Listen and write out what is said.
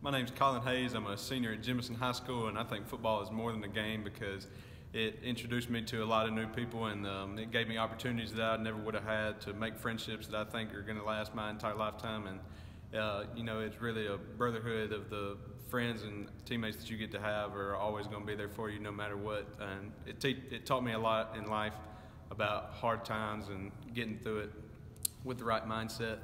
My name's Colin Hayes. I'm a senior at Jemison High School, and I think football is more than a game because it introduced me to a lot of new people, and um, it gave me opportunities that I never would have had to make friendships that I think are going to last my entire lifetime. And uh, you know, it's really a brotherhood of the friends and teammates that you get to have are always going to be there for you no matter what. And it, it taught me a lot in life about hard times and getting through it with the right mindset.